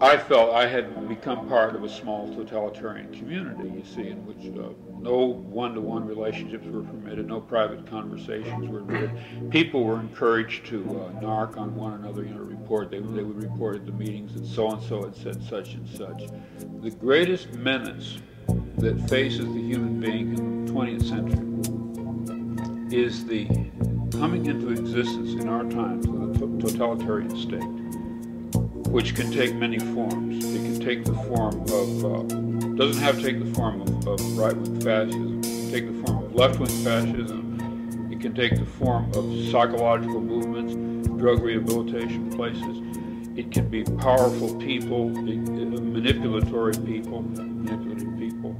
I felt I had become part of a small totalitarian community, you see, in which uh, no one-to-one relationships were permitted, no private conversations were permitted. People were encouraged to uh, narc on one another, you know, report. They, they would report at the meetings that so-and-so had said such and such. The greatest menace that faces the human being in the 20th century is the coming into existence in our times of a totalitarian state which can take many forms. It can take the form of, uh, doesn't have to take the form of, of right-wing fascism. It can take the form of left-wing fascism. It can take the form of psychological movements, drug rehabilitation places. It can be powerful people, it, manipulatory people, manipulative people.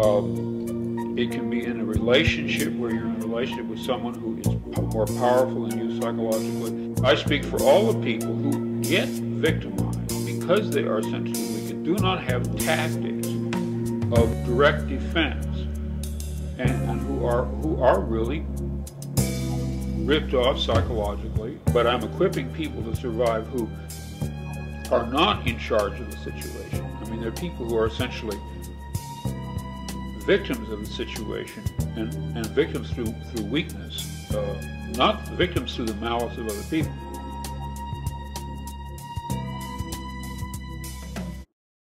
Um, it can be in a relationship where you're in a relationship with someone who is more powerful than you psychologically. I speak for all the people who get victimized because they are essentially weak do not have tactics of direct defense and, and who are who are really ripped off psychologically. But I'm equipping people to survive who are not in charge of the situation. I mean, they're people who are essentially victims of the situation and, and victims through, through weakness, uh, not victims through the malice of other people.